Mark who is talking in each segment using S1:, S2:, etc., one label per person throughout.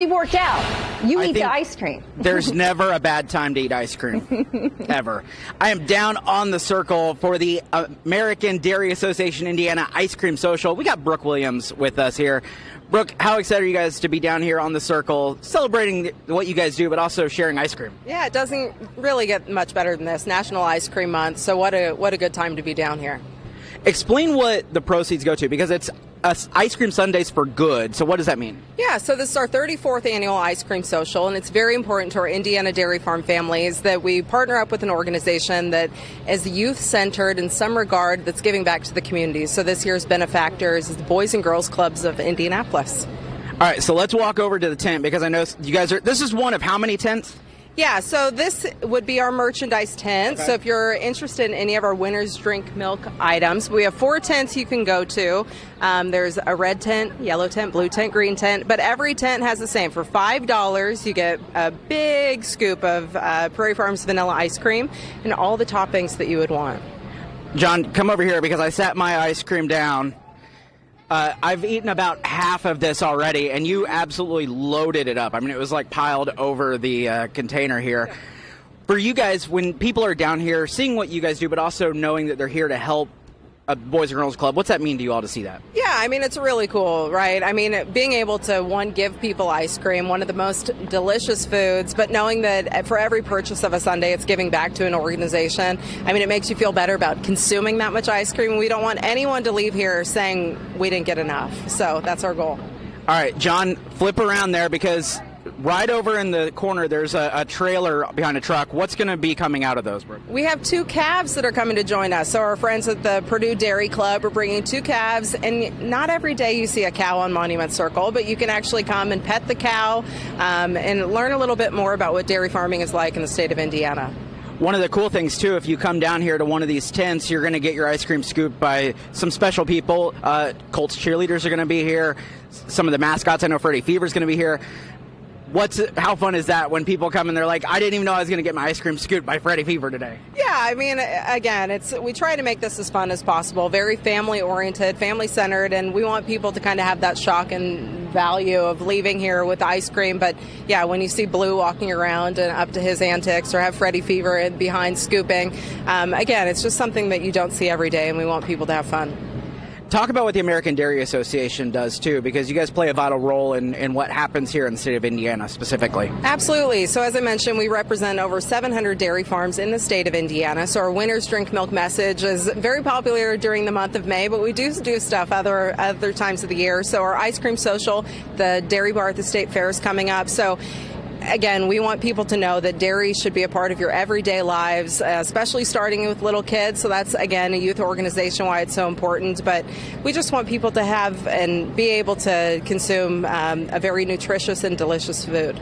S1: You worked out. You
S2: I
S1: eat the ice cream.
S2: There's never a bad time to eat ice cream, ever. I am down on the circle for the American Dairy Association Indiana Ice Cream Social. We got Brooke Williams with us here. Brooke, how excited are you guys to be down here on the circle, celebrating what you guys do, but also sharing ice cream?
S3: Yeah, it doesn't really get much better than this. National Ice Cream Month. So what a what a good time to be down here.
S2: Explain what the proceeds go to because it's uh, ice cream sundaes for good. So what does that mean?
S3: Yeah, so this is our 34th annual ice cream social, and it's very important to our Indiana dairy farm families that we partner up with an organization that is youth centered in some regard that's giving back to the community. So this year's benefactors is the Boys and Girls Clubs of Indianapolis.
S2: All right, so let's walk over to the tent because I know you guys are. This is one of how many tents?
S3: Yeah, so this would be our merchandise tent. Okay. So if you're interested in any of our Winners Drink Milk items, we have four tents you can go to. Um, there's a red tent, yellow tent, blue tent, green tent, but every tent has the same. For $5, you get a big scoop of uh, Prairie Farms vanilla ice cream and all the toppings that you would want.
S2: John, come over here because I sat my ice cream down uh, I've eaten about half of this already, and you absolutely loaded it up. I mean, it was like piled over the uh, container here. For you guys, when people are down here, seeing what you guys do, but also knowing that they're here to help a Boys and Girls Club. What's that mean to you all to see that?
S3: Yeah, I mean, it's really cool, right? I mean, being able to, one, give people ice cream, one of the most delicious foods, but knowing that for every purchase of a sundae, it's giving back to an organization. I mean, it makes you feel better about consuming that much ice cream. We don't want anyone to leave here saying we didn't get enough. So that's our goal.
S2: All right, John, flip around there because right over in the corner, there's a, a trailer behind a truck. What's going to be coming out of those?
S3: We have two calves that are coming to join us. So our friends at the Purdue Dairy Club are bringing two calves, and not every day you see a cow on Monument Circle, but you can actually come and pet the cow um, and learn a little bit more about what dairy farming is like in the state of Indiana.
S2: One of the cool things too, if you come down here to one of these tents, you're going to get your ice cream scooped by some special people. Uh, Colts cheerleaders are going to be here. Some of the mascots, I know Freddy Fever is going to be here what's how fun is that when people come and they're like, I didn't even know I was going to get my ice cream scooped by Freddy Fever today?
S3: Yeah, I mean, again, it's we try to make this as fun as possible, very family oriented, family centered, and we want people to kind of have that shock and value of leaving here with ice cream. But yeah, when you see Blue walking around and up to his antics, or have Freddy Fever behind scooping, um, again, it's just something that you don't see every day, and we want people to have fun.
S2: Talk about what the American Dairy Association does too, because you guys play a vital role in, in what happens here in the state of Indiana specifically.
S3: Absolutely. So, as I mentioned, we represent over 700 dairy farms in the state of Indiana. So, our Winners Drink Milk message is very popular during the month of May, but we do do stuff other other times of the year. So, our ice cream social, the dairy bar at the state fair is coming up. So, again, we want people to know that dairy should be a part of your everyday lives, uh, especially starting with little kids. So that's, again, a youth organization why it's so important. But we just want people to have and be able to consume um, a very nutritious and delicious food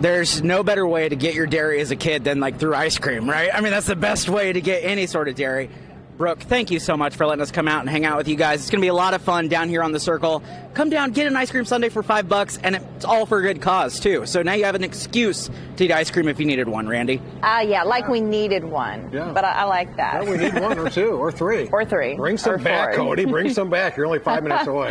S2: there's no better way to get your dairy as a kid than like through ice cream, right? I mean, that's the best way to get any sort of dairy. Brooke, thank you so much for letting us come out and hang out with you guys. It's going to be a lot of fun down here on the circle. Come down, get an ice cream sundae for five bucks, and it's all for a good cause too. So now you have an excuse to eat ice cream if you needed one, Randy.
S1: Uh, yeah, like we needed one. Yeah. But I, I like that.
S4: Yeah, we need one or two or three.
S1: or three.
S4: Bring some back, Cody. Bring some back. You're only five minutes away.